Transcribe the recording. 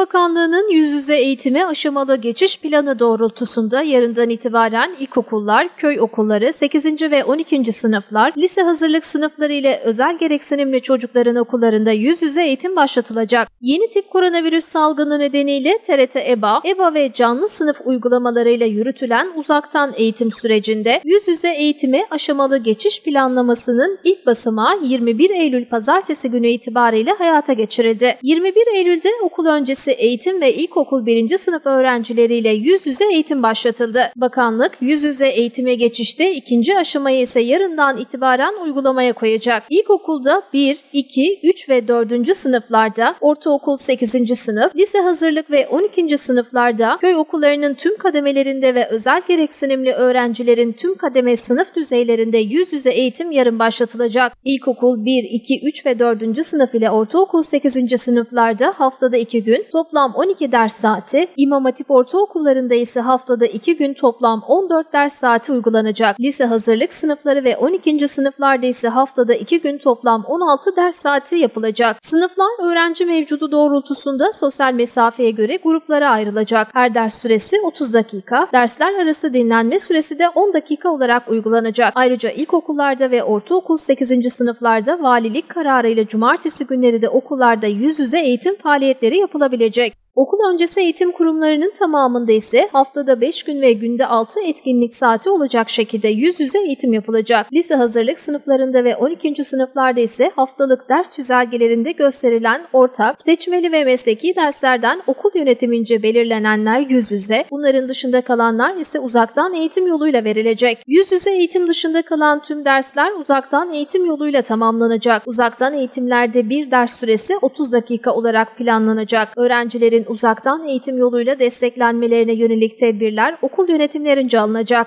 Bakanlığı'nın yüz yüze eğitime aşamalı geçiş planı doğrultusunda yarından itibaren ilkokullar, köy okulları, 8. ve 12. sınıflar, lise hazırlık sınıfları ile özel gereksinimli çocukların okullarında yüz yüze eğitim başlatılacak. Yeni tip koronavirüs salgını nedeniyle TRT EBA, EBA ve canlı sınıf uygulamalarıyla yürütülen uzaktan eğitim sürecinde yüz yüze eğitime aşamalı geçiş planlamasının ilk basamağı 21 Eylül pazartesi günü itibariyle hayata geçirildi. 21 Eylül'de okul öncesi eğitim ve ilkokul 1. sınıf öğrencileriyle yüz yüze eğitim başlatıldı. Bakanlık yüz yüze eğitime geçişte ikinci aşamayı ise yarından itibaren uygulamaya koyacak. İlkokulda 1, 2, 3 ve 4. sınıflarda, ortaokul 8. sınıf, lise hazırlık ve 12. sınıflarda, köy okullarının tüm kademelerinde ve özel gereksinimli öğrencilerin tüm kademe sınıf düzeylerinde yüz yüze eğitim yarın başlatılacak. İlkokul 1, 2, 3 ve 4. sınıf ile ortaokul 8. sınıflarda haftada 2 gün toplam 12 ders saati, İmam Hatip ortaokullarında ise haftada 2 gün toplam 14 ders saati uygulanacak. Lise hazırlık sınıfları ve 12. sınıflarda ise haftada 2 gün toplam 16 ders saati yapılacak. Sınıflar öğrenci mevcudu doğrultusunda sosyal mesafeye göre gruplara ayrılacak. Her ders süresi 30 dakika, dersler arası dinlenme süresi de 10 dakika olarak uygulanacak. Ayrıca ilkokullarda ve ortaokul 8. sınıflarda valilik kararıyla cumartesi günleri de okullarda yüz yüze eğitim faaliyetleri yapılabilecek. Jake. Okul öncesi eğitim kurumlarının tamamında ise haftada 5 gün ve günde 6 etkinlik saati olacak şekilde yüz yüze eğitim yapılacak. Lise hazırlık sınıflarında ve 12. sınıflarda ise haftalık ders çizelgelerinde gösterilen ortak, seçmeli ve mesleki derslerden okul yönetimince belirlenenler yüz yüze, bunların dışında kalanlar ise uzaktan eğitim yoluyla verilecek. Yüz yüze eğitim dışında kalan tüm dersler uzaktan eğitim yoluyla tamamlanacak. Uzaktan eğitimlerde bir ders süresi 30 dakika olarak planlanacak. Öğrencilerin uzaktan eğitim yoluyla desteklenmelerine yönelik tedbirler okul yönetimlerince alınacak.